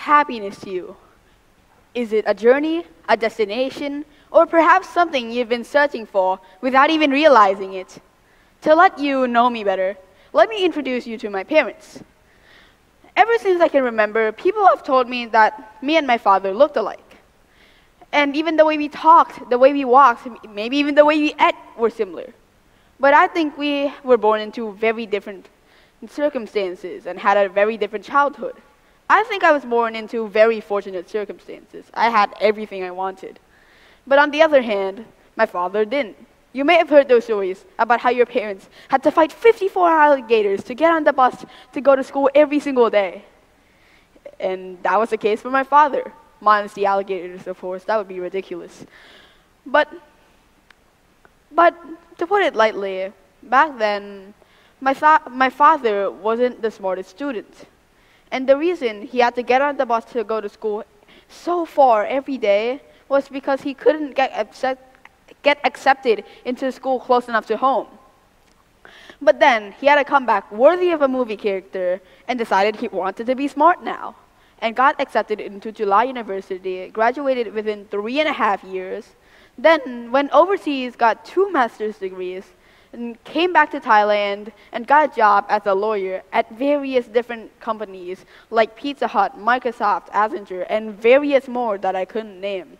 Happiness to you? Is it a journey, a destination, or perhaps something you've been searching for without even realizing it? To let you know me better, let me introduce you to my parents. Ever since I can remember, people have told me that me and my father looked alike. And even the way we talked, the way we walked, maybe even the way we ate were similar. But I think we were born into very different circumstances and had a very different childhood. I think I was born into very fortunate circumstances. I had everything I wanted. But on the other hand, my father didn't. You may have heard those stories about how your parents had to fight 54 alligators to get on the bus to go to school every single day. And that was the case for my father, minus the alligators, of course. That would be ridiculous. But, but to put it lightly, back then, my, my father wasn't the smartest student. And the reason he had to get on the bus to go to school so far every day was because he couldn't get, get accepted into school close enough to home. But then he had a comeback worthy of a movie character and decided he wanted to be smart now and got accepted into Chula University, graduated within three and a half years, then went overseas, got two master's degrees, and came back to Thailand and got a job as a lawyer at various different companies like Pizza Hut, Microsoft, Accenture, and various more that I couldn't name.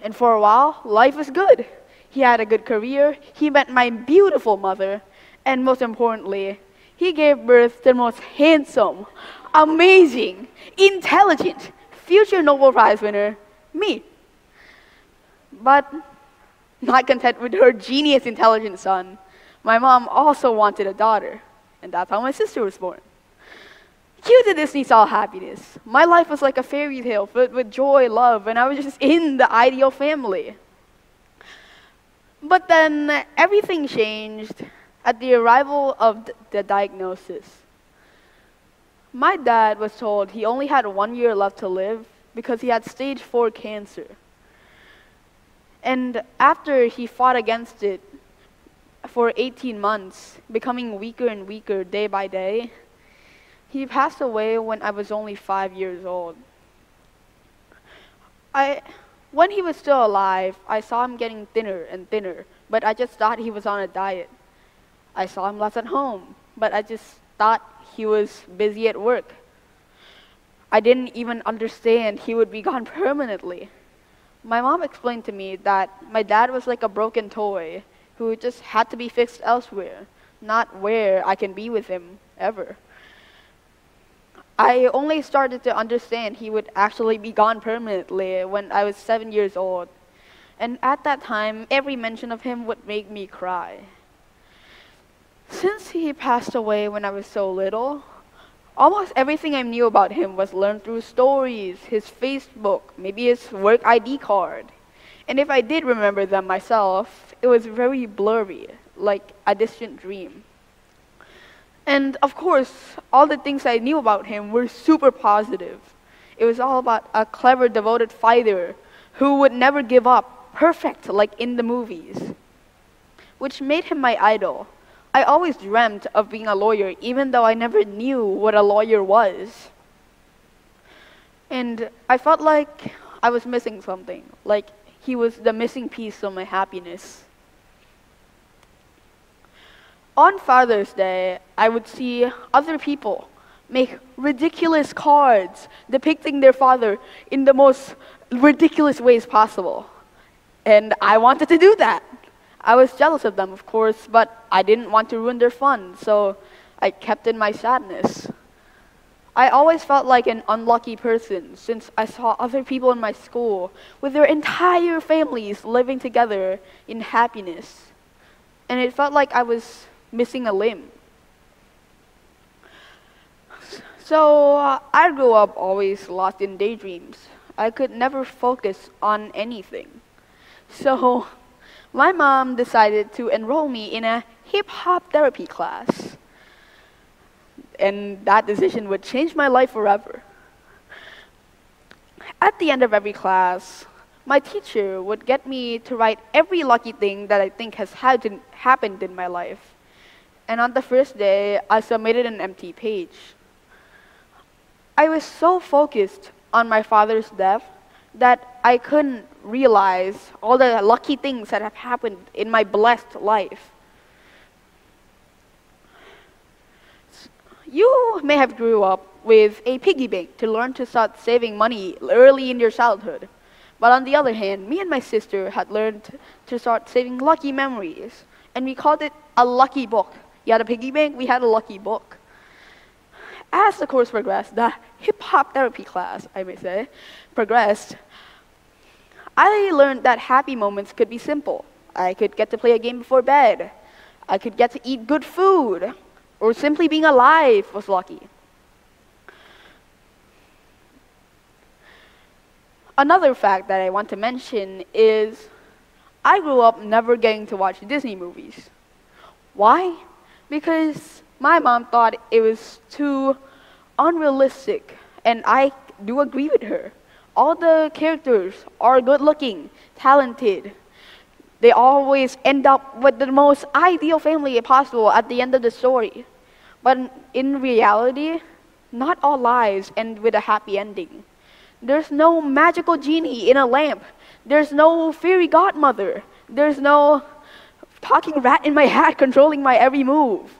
And for a while, life was good. He had a good career, he met my beautiful mother, and most importantly, he gave birth to the most handsome, amazing, intelligent, future Nobel Prize winner, me. But not content with her genius, intelligent son, my mom also wanted a daughter, and that's how my sister was born. Cue to Disney saw happiness. My life was like a fairy tale filled with joy, love, and I was just in the ideal family. But then everything changed at the arrival of the diagnosis. My dad was told he only had one year left to live because he had stage four cancer. And after he fought against it for 18 months, becoming weaker and weaker day by day, he passed away when I was only five years old. I, when he was still alive, I saw him getting thinner and thinner, but I just thought he was on a diet. I saw him less at home, but I just thought he was busy at work. I didn't even understand he would be gone permanently. My mom explained to me that my dad was like a broken toy who just had to be fixed elsewhere, not where I can be with him ever. I only started to understand he would actually be gone permanently when I was seven years old. And at that time, every mention of him would make me cry. Since he passed away when I was so little, Almost everything I knew about him was learned through stories, his Facebook, maybe his work ID card. And if I did remember them myself, it was very blurry, like a distant dream. And of course, all the things I knew about him were super positive. It was all about a clever, devoted fighter who would never give up, perfect like in the movies, which made him my idol. I always dreamt of being a lawyer, even though I never knew what a lawyer was. And I felt like I was missing something, like he was the missing piece of my happiness. On Father's Day, I would see other people make ridiculous cards depicting their father in the most ridiculous ways possible. And I wanted to do that. I was jealous of them, of course, but I didn't want to ruin their fun, so I kept in my sadness. I always felt like an unlucky person since I saw other people in my school with their entire families living together in happiness. And it felt like I was missing a limb. So uh, I grew up always lost in daydreams. I could never focus on anything. So my mom decided to enroll me in a hip hop therapy class. And that decision would change my life forever. At the end of every class, my teacher would get me to write every lucky thing that I think has happened in my life. And on the first day, I submitted an empty page. I was so focused on my father's death that I couldn't realize all the lucky things that have happened in my blessed life. You may have grew up with a piggy bank to learn to start saving money early in your childhood. But on the other hand, me and my sister had learned to start saving lucky memories, and we called it a lucky book. You had a piggy bank, we had a lucky book. As the course progressed, the hip hop therapy class, I may say, progressed, I learned that happy moments could be simple. I could get to play a game before bed. I could get to eat good food. Or simply being alive was lucky. Another fact that I want to mention is I grew up never getting to watch Disney movies. Why? Because my mom thought it was too unrealistic, and I do agree with her. All the characters are good looking, talented. They always end up with the most ideal family possible at the end of the story. But in reality, not all lives end with a happy ending. There's no magical genie in a lamp. There's no fairy godmother. There's no talking rat in my hat controlling my every move.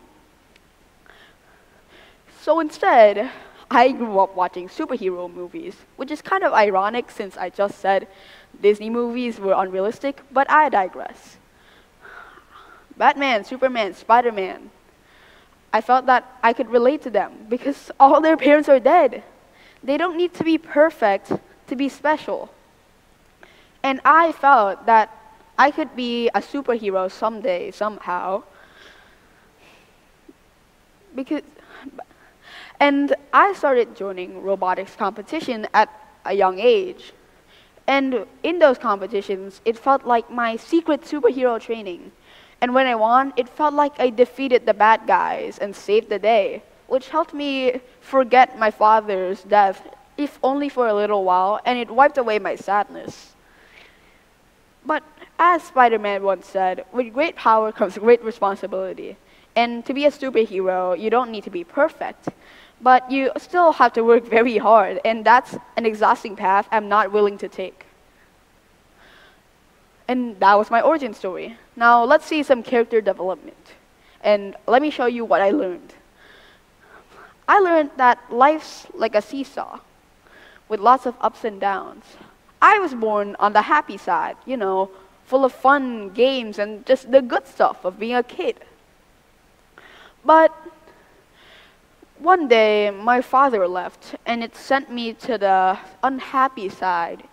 So instead, I grew up watching superhero movies, which is kind of ironic since I just said Disney movies were unrealistic, but I digress. Batman, Superman, Spider Man. I felt that I could relate to them because all their parents are dead. They don't need to be perfect to be special. And I felt that I could be a superhero someday, somehow. Because, and I started joining robotics competition at a young age. And in those competitions, it felt like my secret superhero training. And when I won, it felt like I defeated the bad guys and saved the day, which helped me forget my father's death, if only for a little while, and it wiped away my sadness. But as Spider Man once said, with great power comes great responsibility. And to be a superhero, you don't need to be perfect, but you still have to work very hard, and that's an exhausting path I'm not willing to take. And that was my origin story. Now let's see some character development. And let me show you what I learned. I learned that life's like a seesaw with lots of ups and downs. I was born on the happy side, you know, full of fun, games, and just the good stuff of being a kid. But one day, my father left, and it sent me to the unhappy side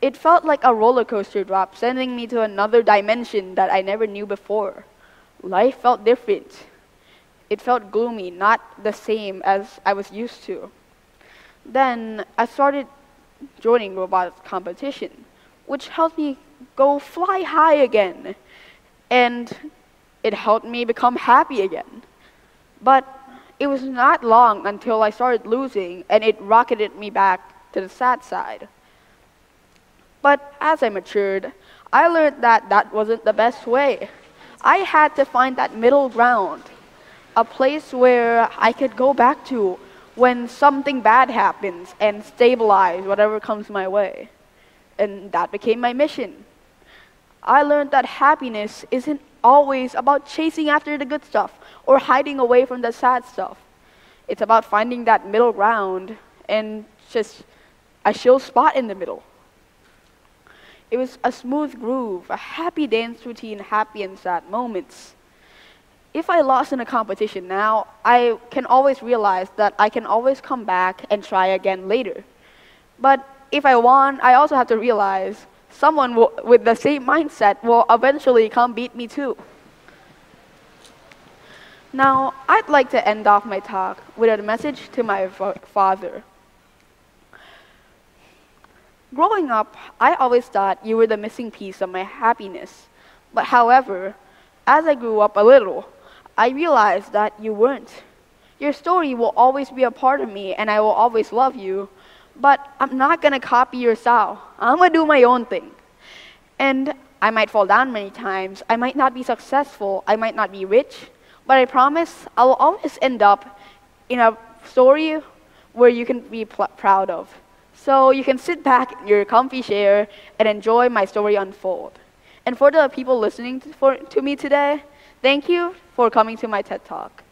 it felt like a roller coaster drop, sending me to another dimension that I never knew before. Life felt different. It felt gloomy, not the same as I was used to. Then I started joining robotics competition, which helped me go fly high again. And it helped me become happy again. But it was not long until I started losing and it rocketed me back to the sad side. But as I matured, I learned that that wasn't the best way. I had to find that middle ground, a place where I could go back to when something bad happens and stabilize whatever comes my way. And that became my mission. I learned that happiness isn't always about chasing after the good stuff or hiding away from the sad stuff. It's about finding that middle ground and just a chill spot in the middle. It was a smooth groove, a happy dance routine, happy and sad moments. If I lost in a competition now, I can always realize that I can always come back and try again later. But if I won, I also have to realize someone will, with the same mindset will eventually come beat me too. Now, I'd like to end off my talk with a message to my father. Growing up, I always thought you were the missing piece of my happiness. But however, as I grew up a little, I realized that you weren't. Your story will always be a part of me, and I will always love you. But I'm not gonna copy your style. I'm gonna do my own thing. And I might fall down many times. I might not be successful. I might not be rich. But I promise I will always end up in a story where you can be pl- proud of. So you can sit back in your comfy chair and enjoy my story unfold. And for the people listening to, for, to me today, thank you for coming to my TED Talk.